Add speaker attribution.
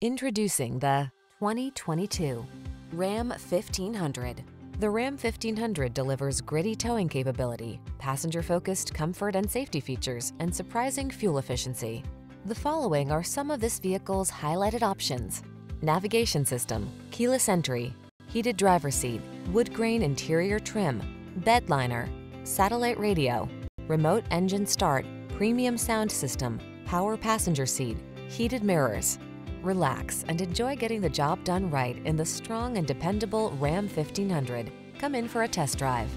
Speaker 1: Introducing the 2022 Ram 1500. The Ram 1500 delivers gritty towing capability, passenger-focused comfort and safety features, and surprising fuel efficiency. The following are some of this vehicle's highlighted options. Navigation system, keyless entry, heated driver seat, wood grain interior trim, bed liner, satellite radio, remote engine start, premium sound system, power passenger seat, heated mirrors. Relax and enjoy getting the job done right in the strong and dependable Ram 1500. Come in for a test drive.